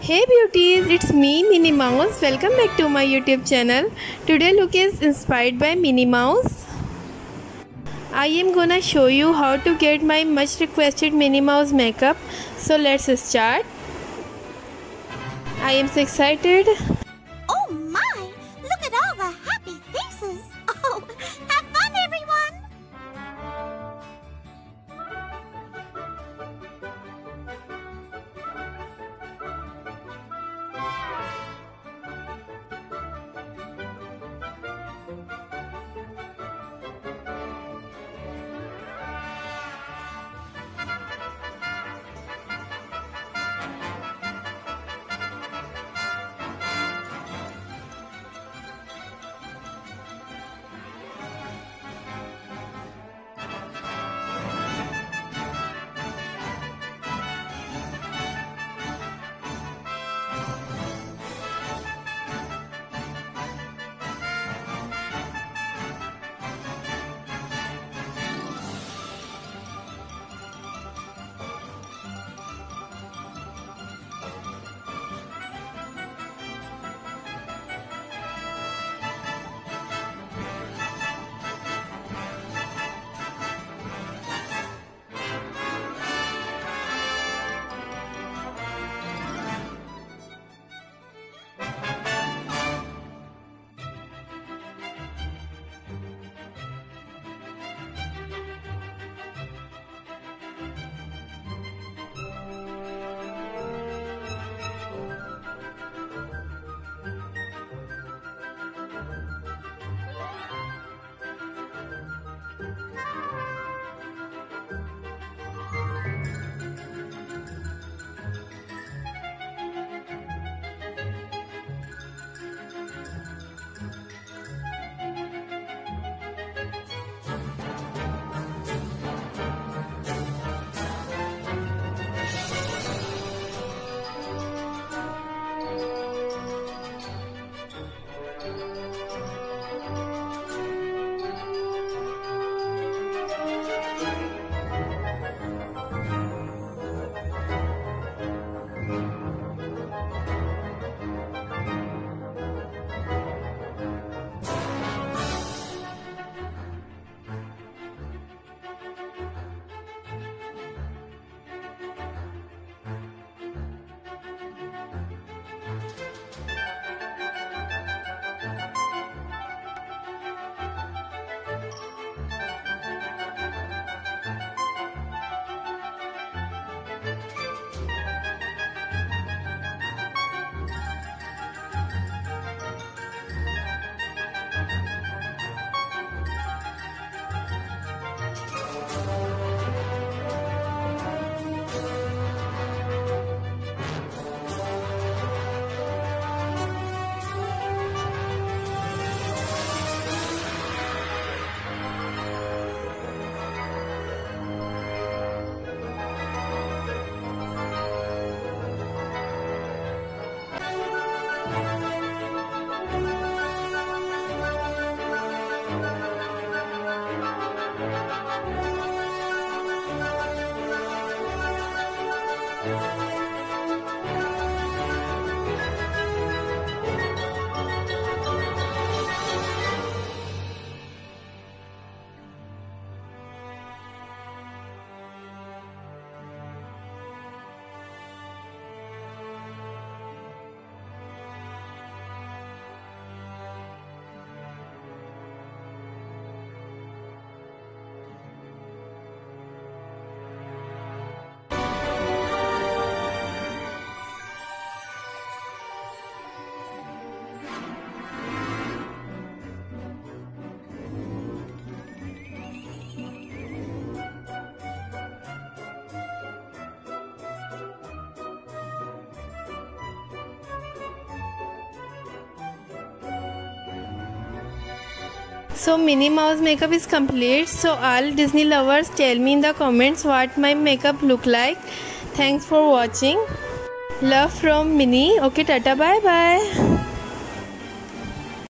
Hey beauties, it's me Minnie Mouse. Welcome back to my YouTube channel. Today look is inspired by Minnie Mouse. I am gonna show you how to get my much requested Minnie Mouse makeup. So let's start. I am so excited. So Minnie Mouse makeup is complete. So all Disney lovers tell me in the comments what my makeup look like. Thanks for watching. Love from Minnie. Okay, tata bye bye.